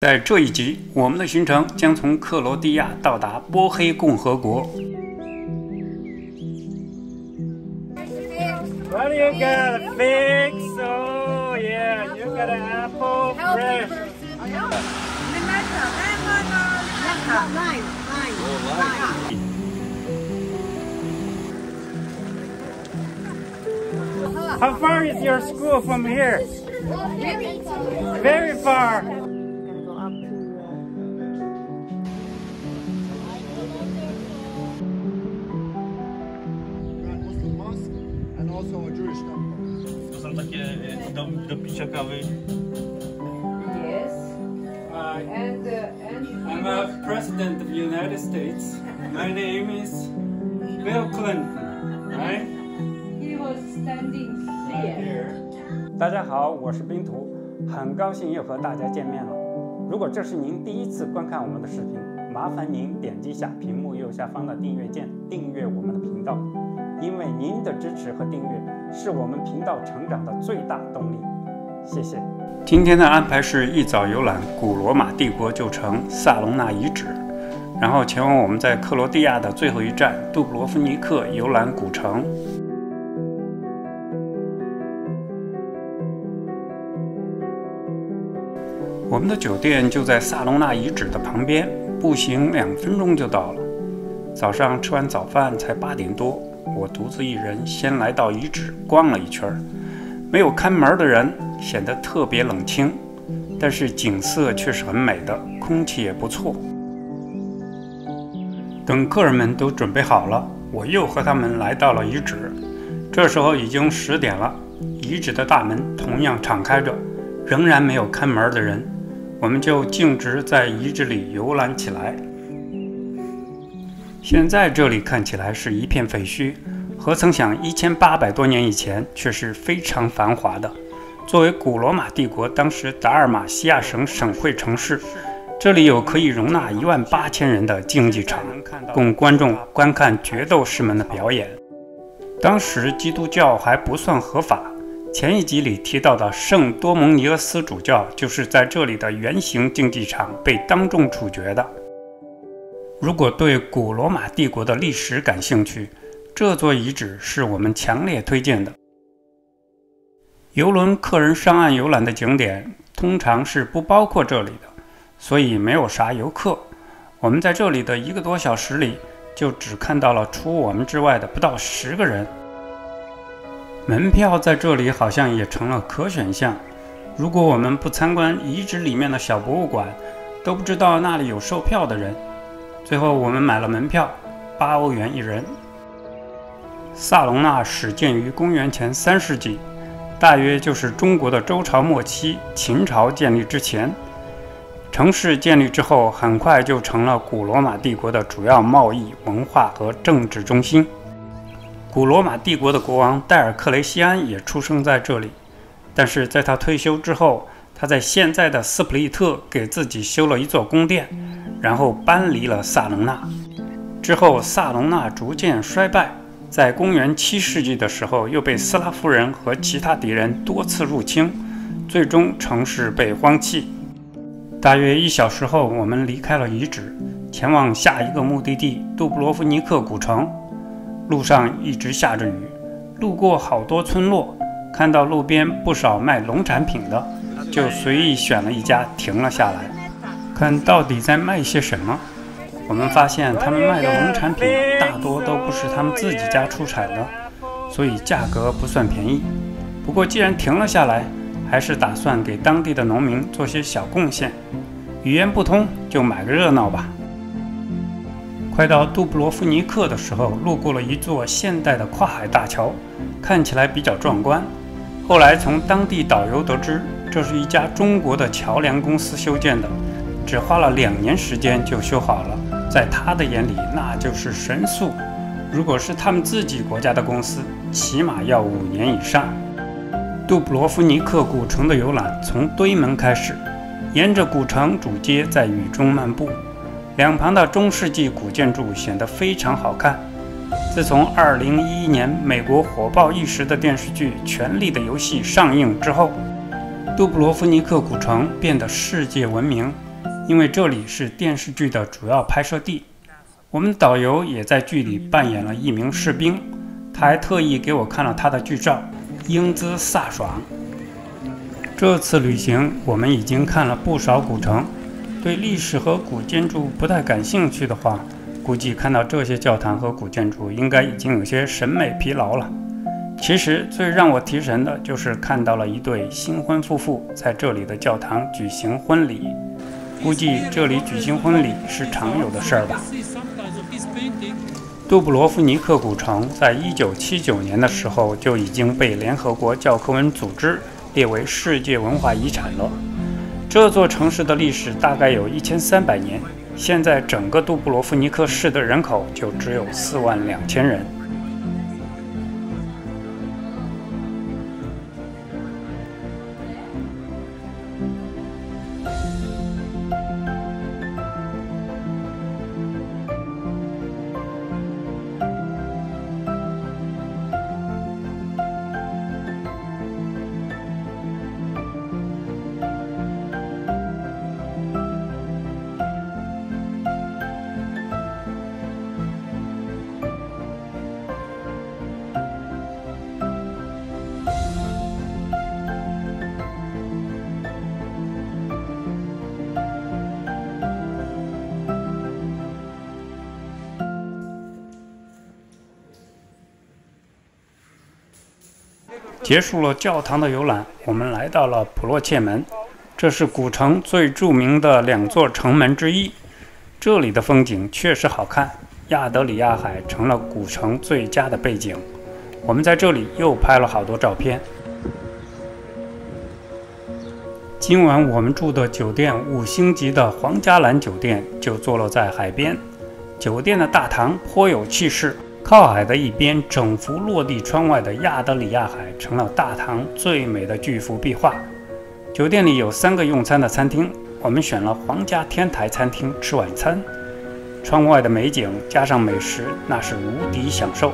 在这一集，我们的行程将从克罗地亚到达波黑共和国。What do you got? Fix? Oh yeah, you got an apple fresh. How far is your school from here? Very far. Do, picia kawy. Yes. Hi, And uh, and I'm a president of the United States. My name is Bill Clinton, right? he was standing here. 大家好，我是冰图，很高兴又和大家见面了。如果这是您第一次观看我们的视频，麻烦您点击下屏幕右下方的订阅键，订阅我们的频道。因为您的支持和订阅是我们频道成长的最大动力。谢谢。今天的安排是一早游览古罗马帝国旧城萨隆纳遗址，然后前往我们在克罗地亚的最后一站杜布罗夫尼克游览古城。我们的酒店就在萨隆纳遗址的旁边，步行两分钟就到了。早上吃完早饭才八点多，我独自一人先来到遗址逛了一圈。没有看门的人，显得特别冷清，但是景色却是很美的，空气也不错。等客人们都准备好了，我又和他们来到了遗址。这时候已经十点了，遗址的大门同样敞开着，仍然没有看门的人。我们就径直在遗址里游览起来。现在这里看起来是一片废墟，何曾想一千八百多年以前却是非常繁华的。作为古罗马帝国当时达尔马西亚省省会城市，这里有可以容纳一万八千人的竞技场，供观众观看决斗士们的表演。当时基督教还不算合法。前一集里提到的圣多蒙尼厄斯主教，就是在这里的圆形竞技场被当众处决的。如果对古罗马帝国的历史感兴趣，这座遗址是我们强烈推荐的。游轮客人上岸游览的景点通常是不包括这里的，所以没有啥游客。我们在这里的一个多小时里，就只看到了除我们之外的不到十个人。门票在这里好像也成了可选项。如果我们不参观遗址里面的小博物馆，都不知道那里有售票的人。最后我们买了门票，八欧元一人。萨隆纳始建于公元前三世纪，大约就是中国的周朝末期、秦朝建立之前。城市建立之后，很快就成了古罗马帝国的主要贸易、文化和政治中心。古罗马帝国的国王戴尔克雷西安也出生在这里，但是在他退休之后，他在现在的斯普利特给自己修了一座宫殿，然后搬离了萨隆纳。之后，萨隆纳逐渐衰败，在公元七世纪的时候，又被斯拉夫人和其他敌人多次入侵，最终城市被荒弃。大约一小时后，我们离开了遗址，前往下一个目的地杜布罗夫尼克古城。路上一直下着雨，路过好多村落，看到路边不少卖农产品的，就随意选了一家停了下来，看到底在卖些什么。我们发现他们卖的农产品大多都不是他们自己家出产的，所以价格不算便宜。不过既然停了下来，还是打算给当地的农民做些小贡献。语言不通，就买个热闹吧。快到杜布罗夫尼克的时候，路过了一座现代的跨海大桥，看起来比较壮观。后来从当地导游得知，这是一家中国的桥梁公司修建的，只花了两年时间就修好了。在他的眼里，那就是神速。如果是他们自己国家的公司，起码要五年以上。杜布罗夫尼克古城的游览从堆门开始，沿着古城主街在雨中漫步。两旁的中世纪古建筑显得非常好看。自从2011年美国火爆一时的电视剧《权力的游戏》上映之后，杜布罗夫尼克古城变得世界闻名，因为这里是电视剧的主要拍摄地。我们导游也在剧里扮演了一名士兵，他还特意给我看了他的剧照，英姿飒爽。这次旅行，我们已经看了不少古城，对历史和古建筑不太感兴趣的话，估计看到这些教堂和古建筑，应该已经有些审美疲劳了。其实最让我提神的就是看到了一对新婚夫妇在这里的教堂举行婚礼，估计这里举行婚礼是常有的事儿吧。杜布罗夫尼克古城在一九七九年的时候就已经被联合国教科文组织列为世界文化遗产了。这座城市的历史大概有一千三百年，现在整个杜布罗夫尼克市的人口就只有四万两千人。结束了教堂的游览，我们来到了普洛切门，这是古城最著名的两座城门之一。这里的风景确实好看，亚德里亚海成了古城最佳的背景。我们在这里又拍了好多照片。今晚我们住的酒店五星级的皇家蓝酒店就坐落在海边，酒店的大堂颇有气势。靠海的一边，整幅落地窗外的亚德里亚海成了大堂最美的巨幅壁画。酒店里有三个用餐的餐厅，我们选了皇家天台餐厅吃晚餐。窗外的美景加上美食，那是无敌享受。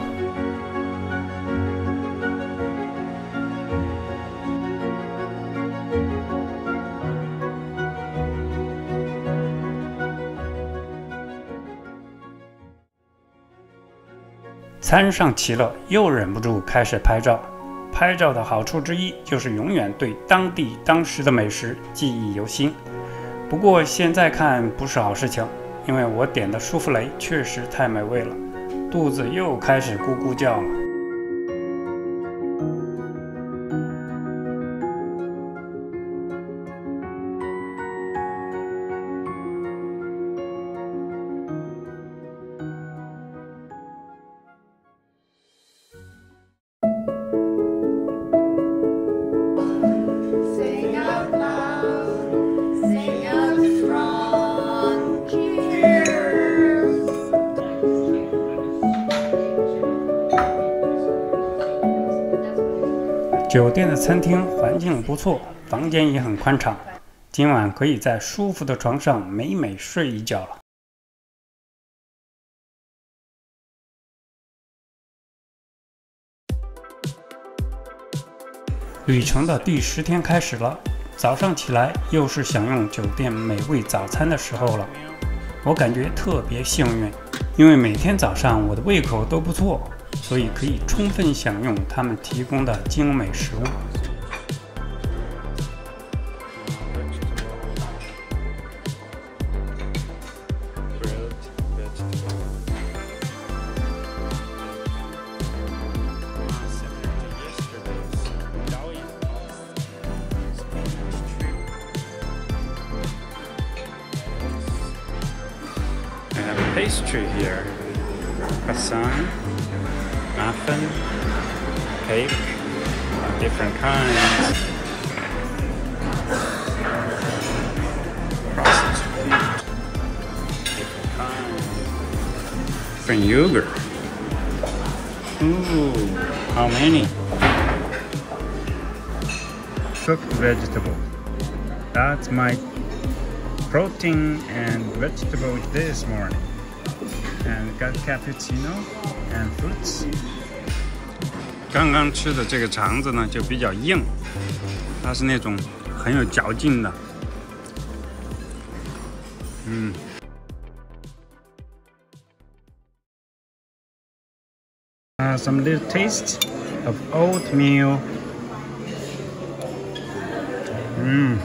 餐上齐了，又忍不住开始拍照。拍照的好处之一就是永远对当地当时的美食记忆犹新。不过现在看不是好事情，因为我点的舒芙蕾确实太美味了，肚子又开始咕咕叫了。餐厅环境不错，房间也很宽敞，今晚可以在舒服的床上美美睡一觉了。旅程的第十天开始了，早上起来又是享用酒店美味早餐的时候了。我感觉特别幸运，因为每天早上我的胃口都不错，所以可以充分享用他们提供的精美食物。Ooh, how many? Cooked vegetable. That's my protein and vegetables this morning. And got cappuccino and fruits. 刚刚吃的这个肠子呢就比较硬，它是那种很有嚼劲的。 嗯。 some little taste of oatmeal. Mmm.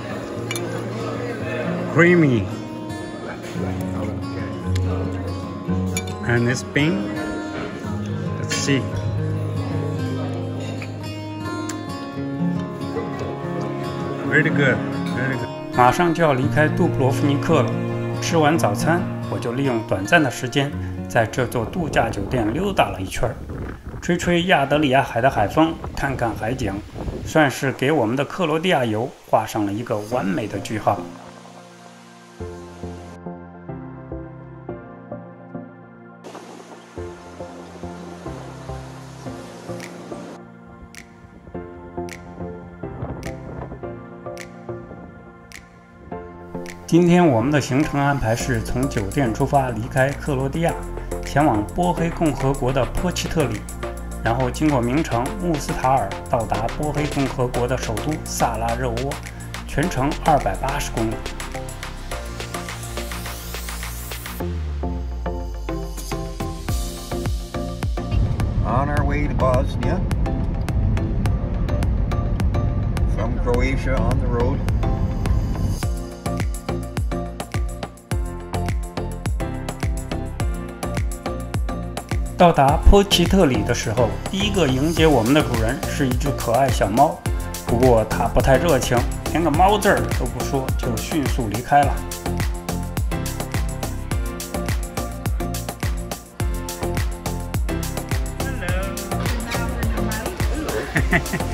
Creamy. And this bean. Let's see. Very good, very good. 马上就要离开杜布罗夫尼克了。吃完早餐，我就利用短暂的时间，在这座度假酒店溜达了一圈儿， 吹吹亚得里亚海的海风，看看海景，算是给我们的克罗地亚游画上了一个完美的句号。今天我们的行程安排是从酒店出发，离开克罗地亚，前往波黑共和国的波奇特里，然后经过名城穆斯塔尔，到达波黑共和国的首都萨拉热窝，全程二百八十公里。on our way to Bosnia. From Croatia on the road. 到达波奇特里的时候，第一个迎接我们的主人是一只可爱小猫，不过它不太热情，连个猫字儿都不说，就迅速离开了。Hello,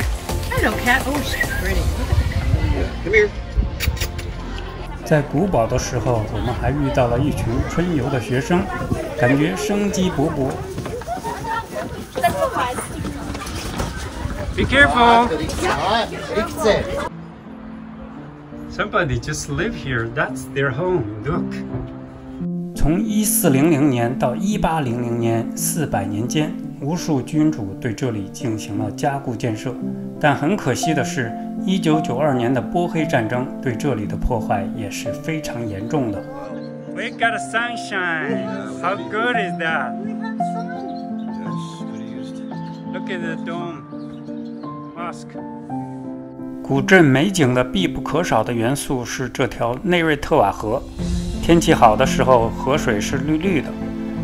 在古堡的时候，我们还遇到了一群春游的学生，感觉生机勃勃。Be careful! Somebody just live here. That's their home. Look. 从1400年到1800年，四百年间，无数君主对这里进行了加固建设，但很可惜的是，1992年的波黑战争对这里的破坏也是非常严重的。We got sunshine. How good is that? Look at the dome, mosque. 古镇美景的必不可少的元素是这条内瑞特瓦河。天气好的时候，河水是绿绿的，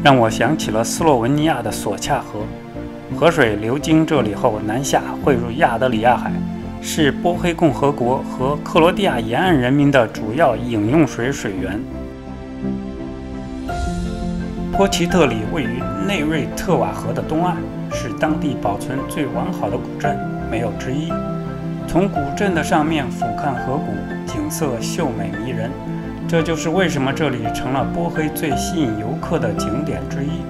让我想起了斯洛文尼亚的索恰河。河水流经这里后南下汇入亚得里亚海，是波黑共和国和克罗地亚沿岸人民的主要饮用水水源。波奇特里位于内瑞特瓦河的东岸，是当地保存最完好的古镇，没有之一。从古镇的上面俯瞰河谷，景色秀美迷人。这就是为什么这里成了波黑最吸引游客的景点之一。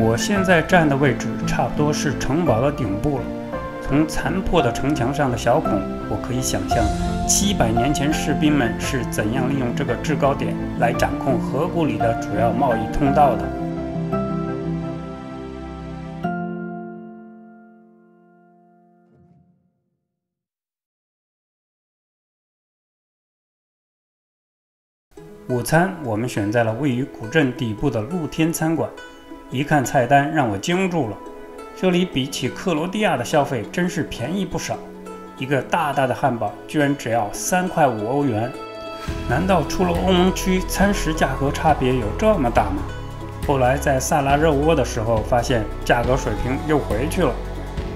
我现在站的位置差不多是城堡的顶部了。从残破的城墙上的小孔，我可以想象七百年前士兵们是怎样利用这个制高点来掌控河谷里的主要贸易通道的。午餐我们选在了位于古镇底部的露天餐馆，一看菜单让我惊住了。这里比起克罗地亚的消费真是便宜不少，一个大大的汉堡居然只要三块五欧元。难道出了欧盟区，餐食价格差别有这么大吗？后来在萨拉热窝的时候，发现价格水平又回去了。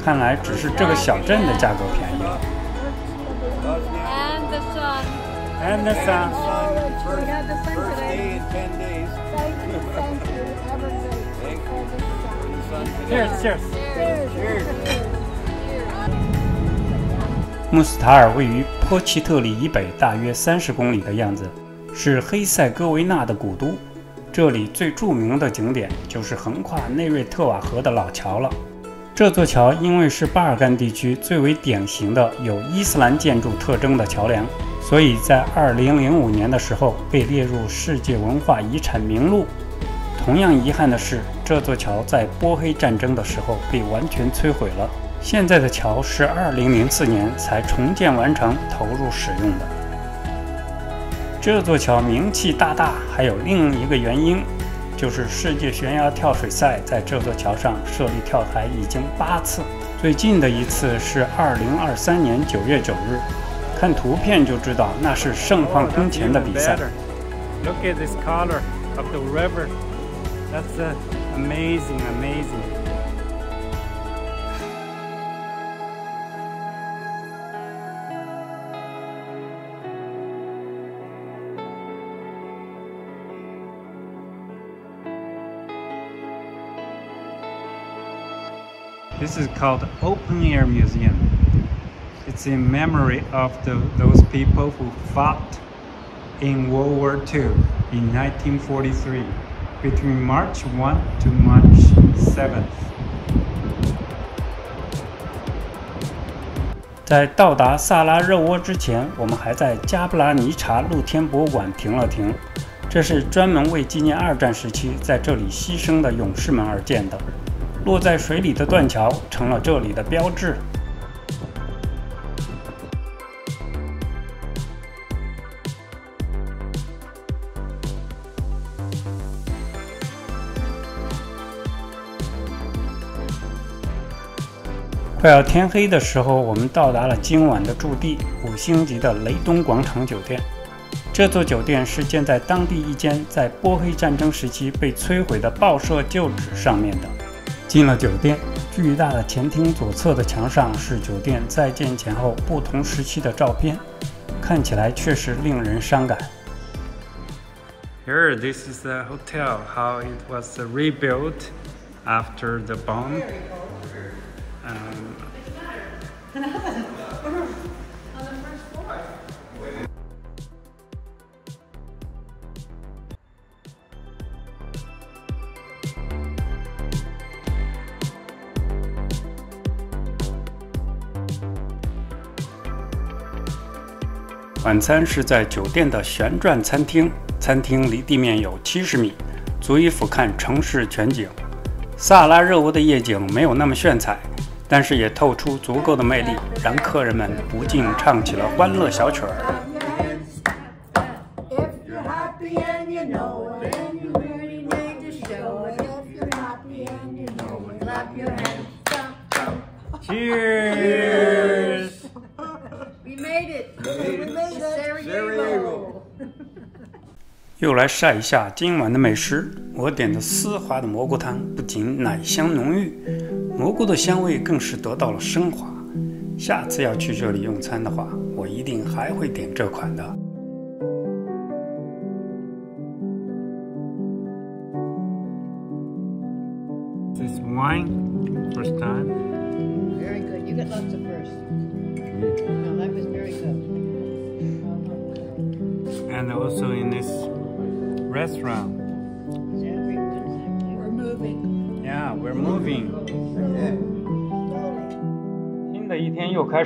看来只是这个小镇的价格便宜了。And the sun. And the sun. Cheers, cheers. Cheers. 穆斯塔尔位于波奇特里以北大约三十公里的样子，是黑塞哥维纳的古都。这里最著名的景点就是横跨内瑞特瓦河的老桥了。这座桥因为是巴尔干地区最为典型的有伊斯兰建筑特征的桥梁，所以在2005年的时候被列入世界文化遗产名录。同样遗憾的是，这座桥在波黑战争的时候被完全摧毁了。现在的桥是2004年才重建完成、投入使用的。这座桥名气大大，还有另一个原因，就是世界悬崖跳水赛在这座桥上设立跳台已经八次，最近的一次是2023年9月9日。看图片就知道，那是盛况空前的比赛。Look at this color of the river. That's uh, amazing, amazing. This is called Open Air Museum. It's in memory of the, those people who fought in World War II in 1943 between March 1 to March 7th. 在到达萨拉热窝之前，我们还在加布拉尼察露天博物馆停了停。这是专门为纪念二战时期在这里牺牲的勇士们而建的。落在水里的断桥成了这里的标志。快要天黑的时候，我们到达了今晚的驻地——五星级的雷东广场酒店。这座酒店是建在当地一间在波黑战争时期被摧毁的报社旧址上面的。进了酒店，巨大的前厅左侧的墙上是酒店在建前后不同时期的照片，看起来确实令人伤感。Here, this is the hotel, how it was rebuilt after the bomb. Um, 晚餐是在酒店的旋转餐厅，餐厅离地面有七十米，足以俯瞰城市全景。萨拉热窝的夜景没有那么炫彩，但是也透出足够的魅力，让客人们不禁唱起了欢乐小曲儿。If you're happy and you know it, then you really need to show it. If you're happy and you know it, clap your hands. Jump, jump. cheers! We made it. We made it. Sarajevo. 又来晒一下今晚的美食。我点的丝滑的蘑菇汤不仅奶香浓郁，蘑菇的香味更是得到了升华。下次要去这里用餐的话，我一定还会点这款的。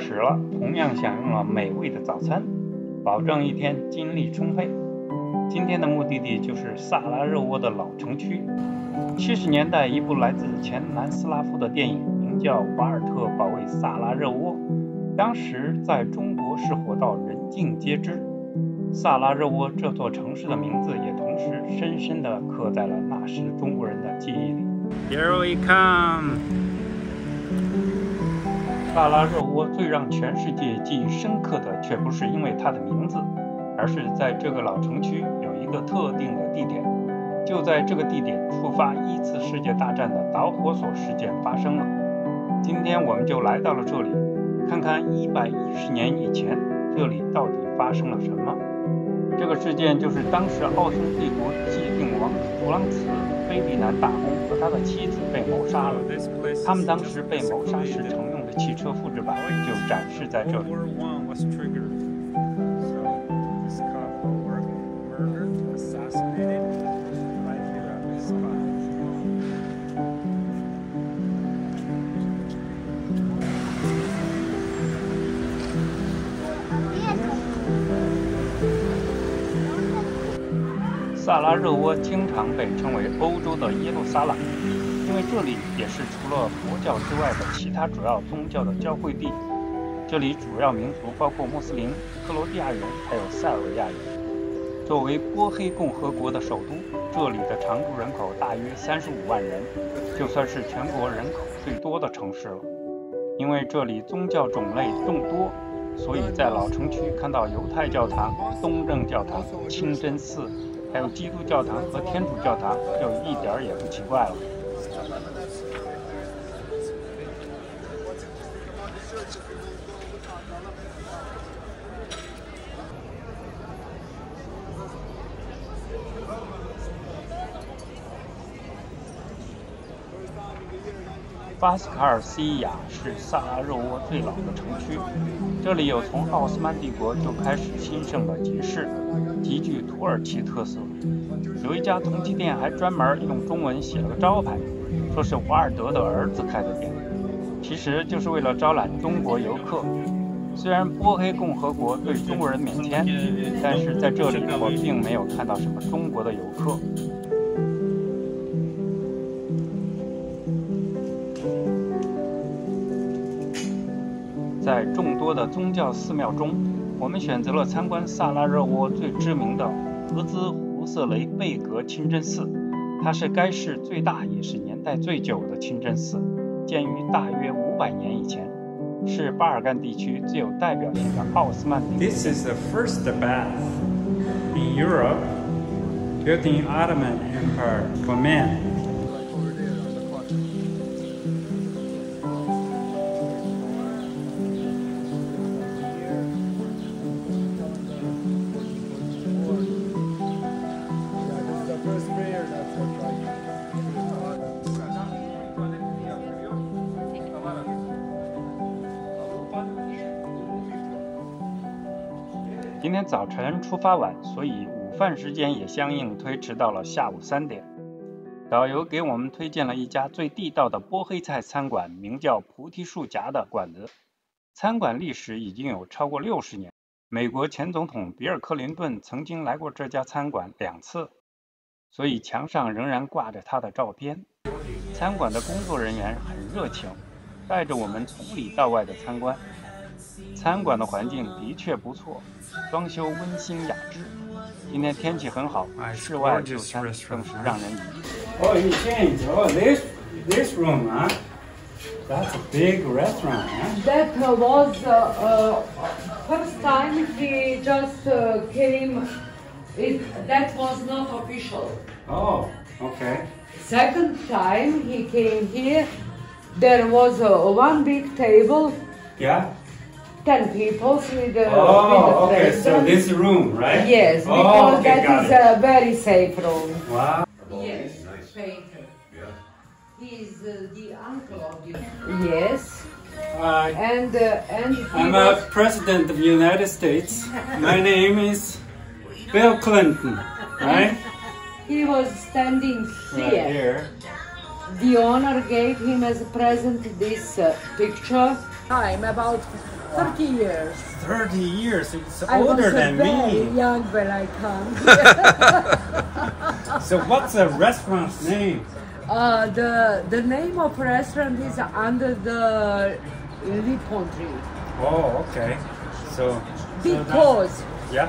始了，同样享用了美味的早餐，保证一天精力充沛。今天的目的地就是萨拉热窝的老城区。七十年代，一部来自前南斯拉夫的电影，名叫《瓦尔特保卫萨拉热窝》，当时在中国是火到人尽皆知。萨拉热窝这座城市的名字也同时深深地刻在了那时中国人的记忆里。Here we come. 萨拉热窝最让全世界记忆深刻的，却不是因为它的名字，而是在这个老城区有一个特定的地点。就在这个地点，触发一次世界大战的导火索事件发生了。今天我们就来到了这里，看看一百一十年以前这里到底发生了什么。这个事件就是当时奥匈帝国既定王弗朗茨·菲迪南大公和他的妻子被谋杀了。他们当时被谋杀时乘用汽车复制版就展示在这里。萨拉热窝经常被称为欧洲的耶路撒冷。因为这里也是除了佛教之外的其他主要宗教的交汇地。这里主要民族包括穆斯林、克罗地亚人还有塞尔维亚人。作为波黑共和国的首都，这里的常住人口大约三十五万人，就算是全国人口最多的城市了。因为这里宗教种类众多，所以在老城区看到犹太教堂、东正教堂、清真寺，还有基督教堂和天主教堂，就一点儿也不奇怪了。巴斯卡尔西亚是萨拉热窝最老的城区，这里有从奥斯曼帝国就开始兴盛的集市，极具土耳其特色。有一家铜器店还专门用中文写了个招牌，说是瓦尔德的儿子开的店，其实就是为了招揽中国游客。虽然波黑共和国对中国人免签，但是在这里我并没有看到什么中国的游客。在众多的宗教寺庙中，我们选择了参观萨拉热窝最知名的俄兹胡瑟雷贝格清真寺。它是该市最大也是年代最久的清真寺，建于大约五百年以前，是巴尔干地区最有代表性的奥斯曼帝国。This is the first bath in Europe built in Ottoman Empire for men. 今天早晨出发晚，所以午饭时间也相应推迟到了下午三点。导游给我们推荐了一家最地道的波黑菜餐馆，名叫菩提树夹的馆子。餐馆历史已经有超过六十年，美国前总统比尔·克林顿曾经来过这家餐馆两次，所以墙上仍然挂着他的照片。餐馆的工作人员很热情，带着我们从里到外的参观。餐馆的环境的确不错，装修温馨雅致。今天天气很好，室外就餐更是让人愉悦。 Oh, you changed. Oh, this this room, huh? That's a big restaurant, huh? That uh, was uh, uh, first time he just uh, came. It, that was not official. Oh, okay. Second time he came here, there was uh, one big table, Yeah. ten people with, the, Oh, with the okay. So this room, right? Yes, Oh, because okay, that got is it. a very safe room. Wow. Yes, painter. He's uh, the uncle of the. Yes, Hi. and uh, and I'm was, a president of the United States. My name is Bill Clinton, right? he was standing Right here. here. The owner gave him as a present this uh, picture. I'm about 30 years. 30 years. It's I older was than very me. young when I come. So what's the restaurant's name? uh, the the name of restaurant is under the Lipon tree Oh, okay. So, so because yeah,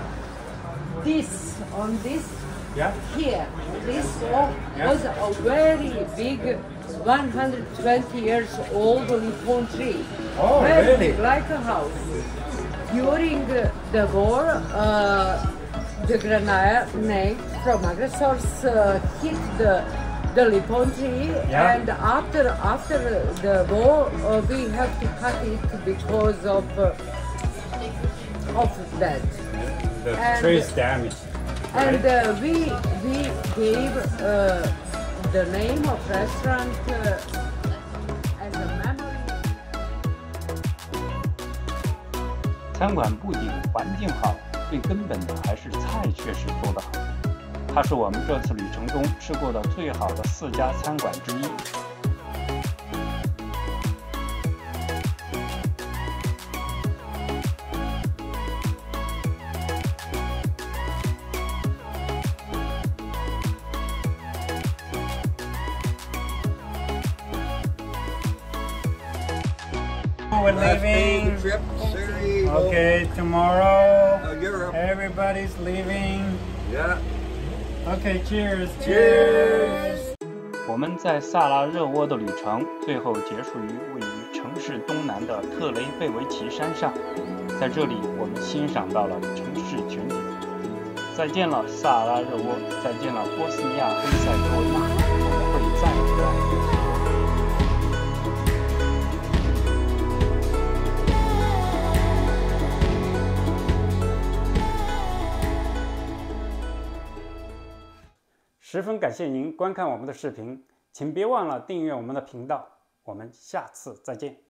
this on this yeah. here this wall was a very big 120 years old Lipon tree. Oh, very really? like a house. During uh, the war, uh, the grenade from aggressors uh, hit the the Lipon tree, Yeah. and after after the war, uh, we have to cut it because of uh, of that. The And- tree is damaged. And uh, we we gave uh, the name of restaurant uh, as a memory. 餐馆不仅环境好，最根本的还是菜确实做得好。它是我们这次旅程中吃过的最好的四家餐馆之一。We're leaving. Trip, Surrey, Okay, tomorrow uh, Europe. everybody's leaving. Yeah. Yeah. Okay, cheers. Cheers. 我们在萨拉热窝的旅程最后结束于位于城市东南的特雷贝维奇山上，在这里我们欣赏到了城市全景。再见了，萨拉热窝！再见了，波斯尼亚黑塞哥维那！我们会再回来。十分感谢您观看我们的视频，请别忘了订阅我们的频道。我们下次再见。